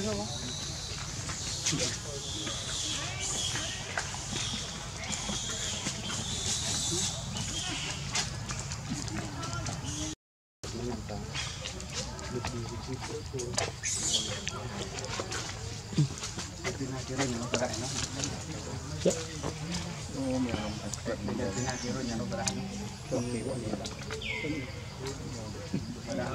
kia. Họ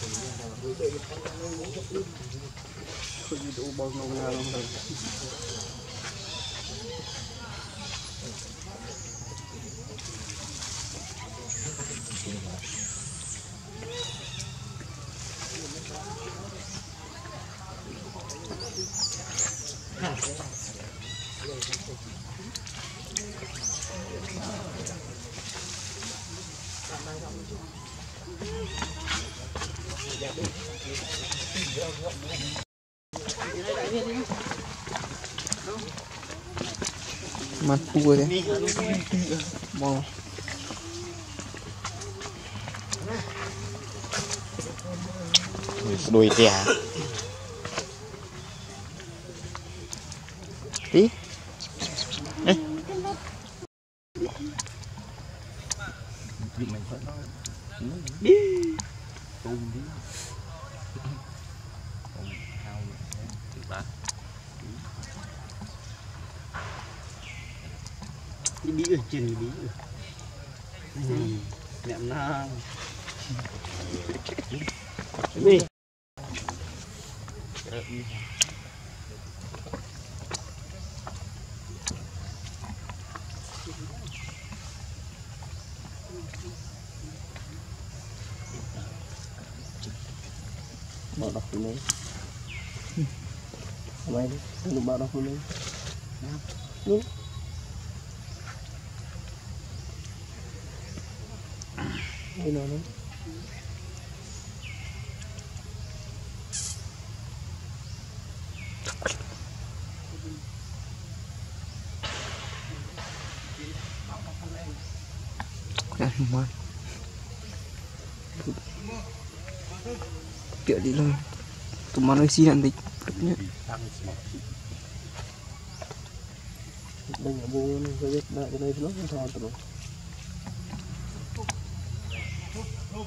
về oi kia. Dân ấy. Kedai. Mampu dia. Mau. Đuổi tỉa. Tí. Đi bí ở trên bí ừ. nệm nó đi Bỏ đọc tụi mình. Mày đi, đừng bỏ đọc tụi mình. Đúng. Đây nó nữa Dah rumah. Tiap di lah. Tu mana isi nanti. Perutnya. Đừng có buôn có biết đợi cái này nó không thò tụi Oh,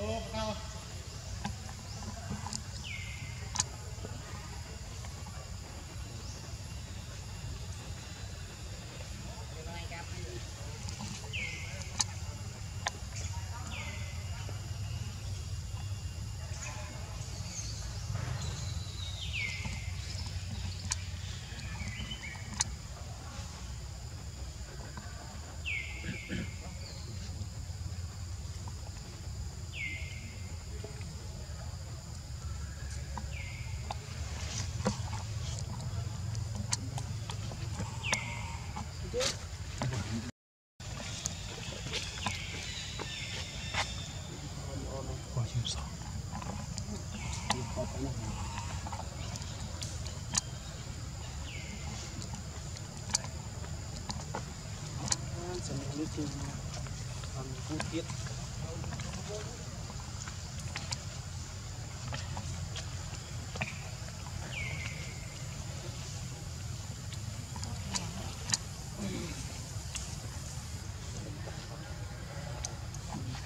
oh. Lucu. Am putih.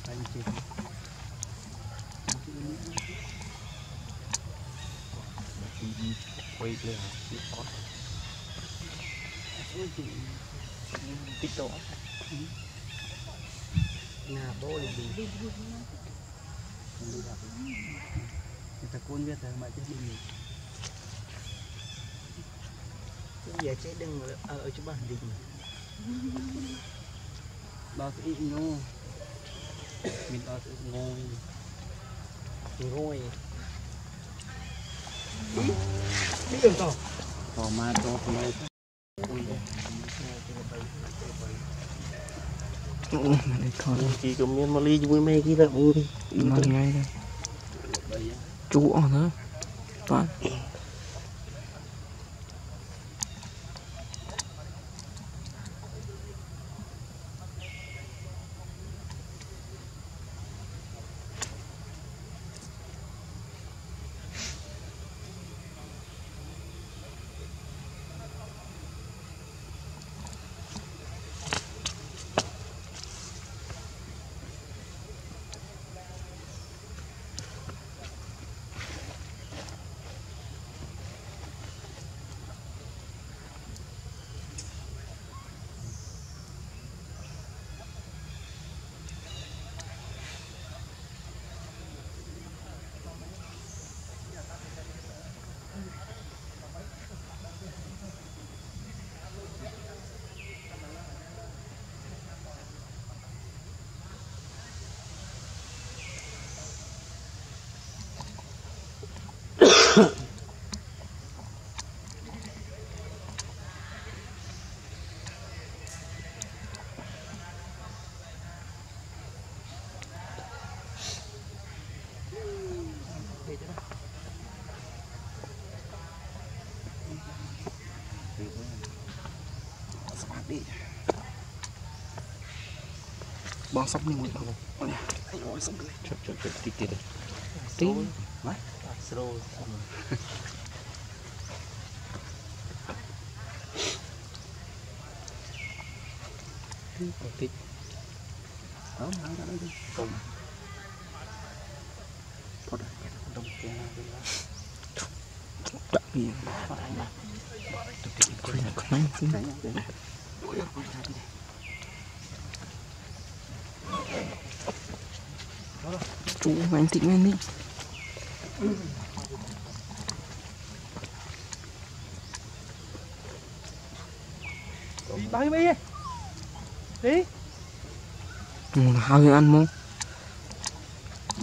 Pancing. quay lên có tích ណាបូលីតែគូនវាទៅមកចេះនិយាយនិយាយចេះដឹងឲ្យច្បាស់និយាយដល់ស្អីញូមានដល់ស្អីងយងយនេះទៅតោះមកមកទៅ គេក៏មានមកលីជាមួយមេគេដែរអូយ mà ngay đây chú ở đó toàn bong sóc đi một bong này ôi sóc đi ជប់ជប់ជប់តិចទៀត tí ស្រូល tí Đó, nó ra đây đi. Cùng. Thôi rồi, đông kia nào đi. bạn gì Thôi anh ạ. quên là có mấy tí Đấy, đấy, đấy. Ôi, ôi, ra đi đây. chú anh tịnh anh đi Bao nhiêu đi? Đi. ừ, hai người ăn mông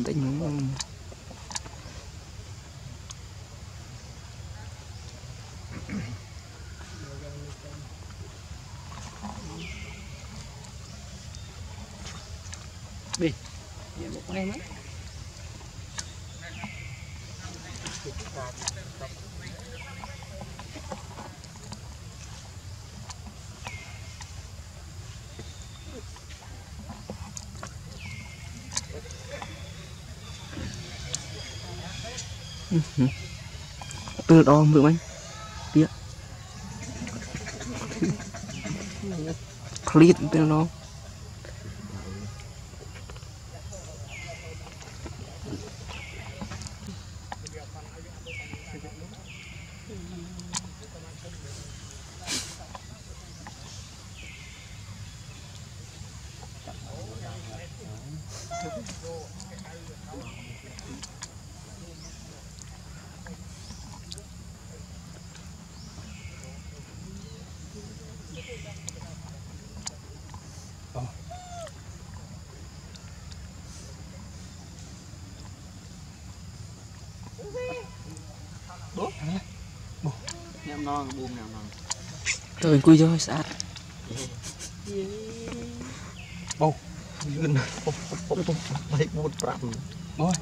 đánh នេះមានមុខនេះមកទៅដងមើលមិញទៀតឃ្លៀតទៅឡង Ném non, buông ném non. tôi quy cho sát យឿនពុបពុបពុប3 4 5អូយ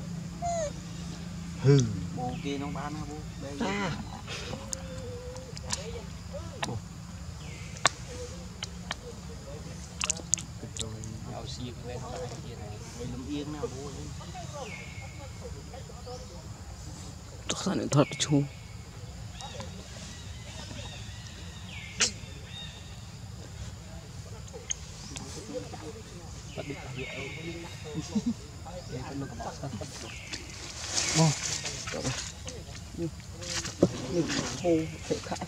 ហឺបងគេនឹងបានណាបងតាឲ្យសៀកលេងតែទៀតហើយលំអៀងណាបងទុកសានថតឈូ thật chú. Nhìn thô thể khải